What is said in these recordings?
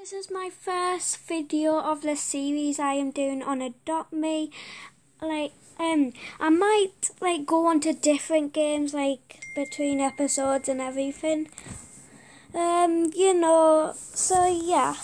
This is my first video of the series I am doing on Adopt Me. Like, um, I might like go on to different games like between episodes and everything. Um, you know, so yeah.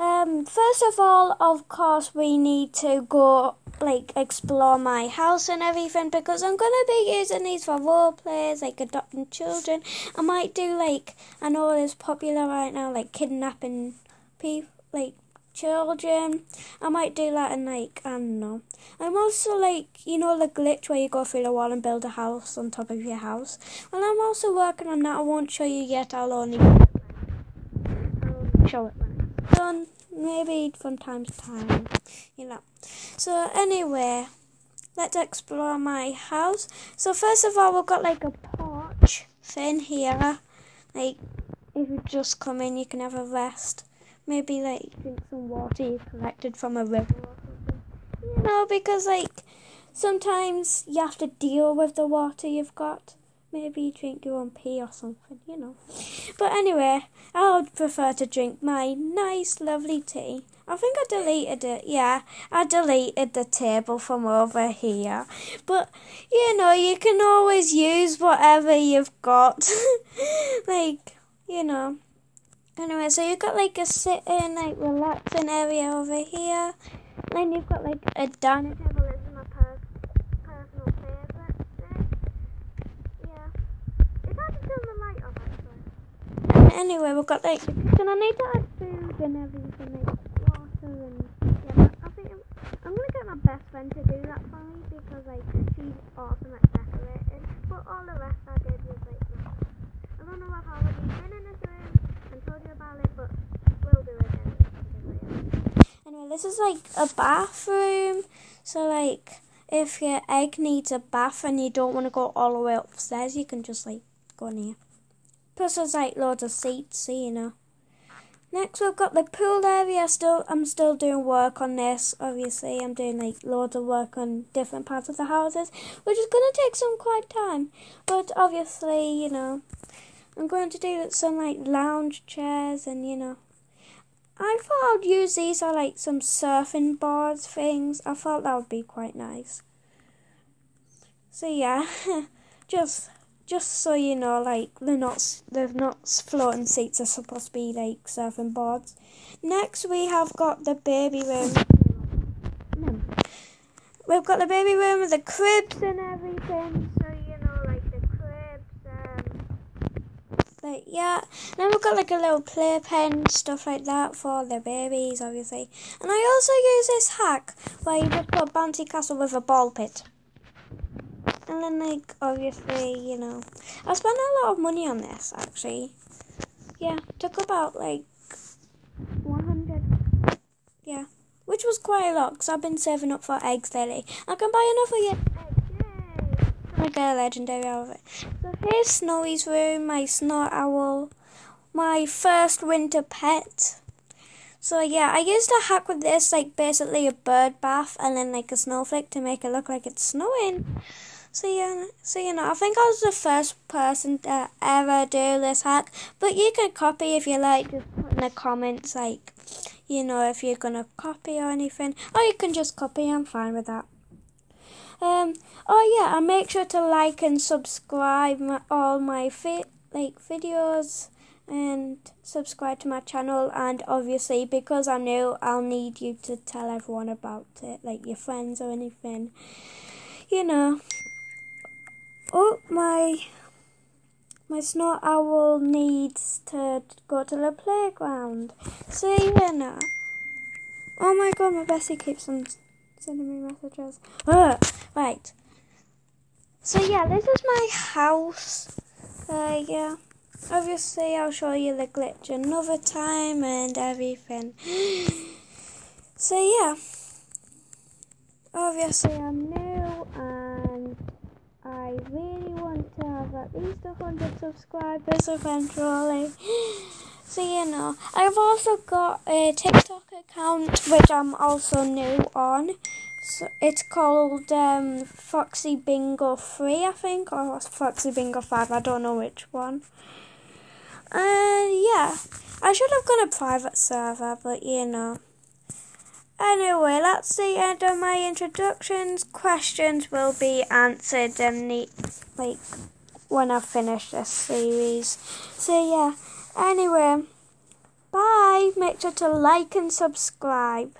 Um, first of all, of course, we need to go like explore my house and everything because I'm gonna be using these for role plays, like adopting children. I might do like I know it's popular right now, like kidnapping people, like children. I might do that and like I don't know. I'm also like you know the glitch where you go through the wall and build a house on top of your house. Well, I'm also working on that. I won't show you yet. I'll only, show it done. Maybe from time to time, you know. So anyway, let's explore my house. So first of all, we've got like a porch thing here. Like if you just come in, you can have a rest. Maybe like drink some water you collected from a river or something. You know, because like sometimes you have to deal with the water you've got. Maybe drink your own pee or something, you know. But anyway, I would prefer to drink my nice, lovely tea. I think I deleted it. Yeah, I deleted the table from over here. But, you know, you can always use whatever you've got. like, you know. Anyway, so you've got like a sitting, like relaxing area over here. Then you've got like a dining table. Personal Yeah. Anyway, we've got like kitchen. I need to add food and everything, like water and yeah. I think I'm, I'm gonna get my best friend to do that for me because like she's awesome at decorating. But all the rest I did was like myself. I don't know if I've already been in this room and told you about it, but we'll do it anyway. Anyway, this is like a bathroom. So like if your egg needs a bath and you don't want to go all the way upstairs, you can just like go in here. Plus there's like loads of seats, so you know. Next we've got the pool area. Still I'm still doing work on this. Obviously I'm doing like loads of work on different parts of the houses, which is gonna take some quite time. But obviously, you know, I'm going to do some like lounge chairs and you know. I thought I'd use these are like some surfing boards things. I thought that would be quite nice. So yeah, just just so you know, like they're not they're not floating seats. Are supposed to be like surfing boards. Next, we have got the baby room. We've got the baby room with the cribs and everything. So you know, like the cribs. Um, like yeah. Then we've got like a little playpen, stuff like that for the babies, obviously. And I also use this hack where you just put a bouncy castle with a ball pit. And then, like, obviously, you know, I spent a lot of money on this, actually. Yeah, took about, like, 100. Yeah, which was quite a lot, because I've been saving up for eggs lately. I can buy another yet. I get a legendary out of it. So here's Snowy's room, my snow owl, my first winter pet. So yeah, I used a hack with this, like basically a bird bath and then like a snowflake to make it look like it's snowing. So yeah, so you know, I think I was the first person to ever do this hack. But you can copy if you like. Just put in the comments, like, you know, if you're gonna copy or anything, or you can just copy. I'm fine with that. Um. Oh yeah, and make sure to like and subscribe my, all my fi- like videos and subscribe to my channel and obviously because I'm new I'll need you to tell everyone about it like your friends or anything you know Oh, my my snow owl needs to go to the playground. See you now. Oh my god, my bestie keeps on sending me messages. Ugh. Right. So yeah, this is my house. Uh, yeah. Obviously, I'll show you the glitch another time and everything. So yeah. Obviously, I'm new and I really want to have at least 100 subscribers eventually. So, you know, I've also got a TikTok account which I'm also new on. So it's called um, Foxy Bingo 3, I think, or Foxy Bingo 5, I don't know which one. Uh, yeah, I should have gone a private server, but you know. Anyway, that's the end of my introductions. Questions will be answered in the like when I finish this series. So yeah. Anyway, bye. Make sure to like and subscribe.